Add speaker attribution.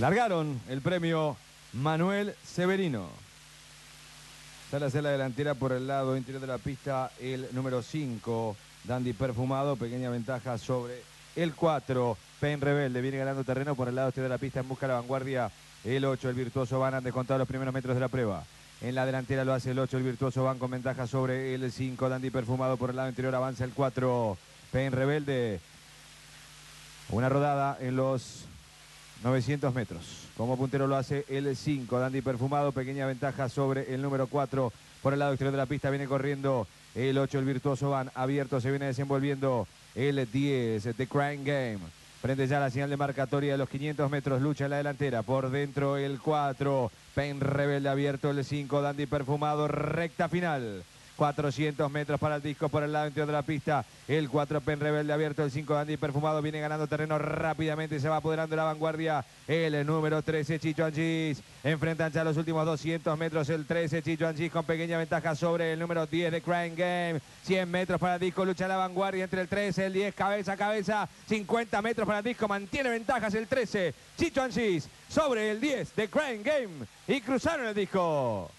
Speaker 1: Largaron el premio Manuel Severino. Sale a hacer la delantera por el lado interior de la pista el número 5, Dandy Perfumado. Pequeña ventaja sobre el 4, Pen Rebelde. Viene ganando terreno por el lado exterior de la pista en busca de la vanguardia. El 8, el virtuoso Van han descontado los primeros metros de la prueba. En la delantera lo hace el 8, el virtuoso Van con ventaja sobre el 5, Dandy Perfumado por el lado interior. Avanza el 4, Pen Rebelde. Una rodada en los 900 metros. Como puntero lo hace el 5, Dandy Perfumado, pequeña ventaja sobre el número 4 por el lado exterior de la pista, viene corriendo el 8, el virtuoso van. Abierto, se viene desenvolviendo el 10, The Crime Game. Prende ya la señal de marcatoria de los 500 metros, lucha en la delantera, por dentro el 4, Pen Rebelde abierto el 5, Dandy Perfumado, recta final. 400 metros para el disco por el lado interior de la pista. El 4 Pen Rebelde abierto, el 5 Andy Perfumado viene ganando terreno rápidamente, se va apoderando de la vanguardia. El número 13 Chicho Angis. Enfrentan ya los últimos 200 metros el 13 Chicho Angis con pequeña ventaja sobre el número 10 de Crime Game. 100 metros para el disco, lucha la vanguardia entre el 13, el 10, cabeza a cabeza. 50 metros para el disco, mantiene ventajas el 13 Chicho Angis sobre el 10 de Crime Game. Y cruzaron el disco.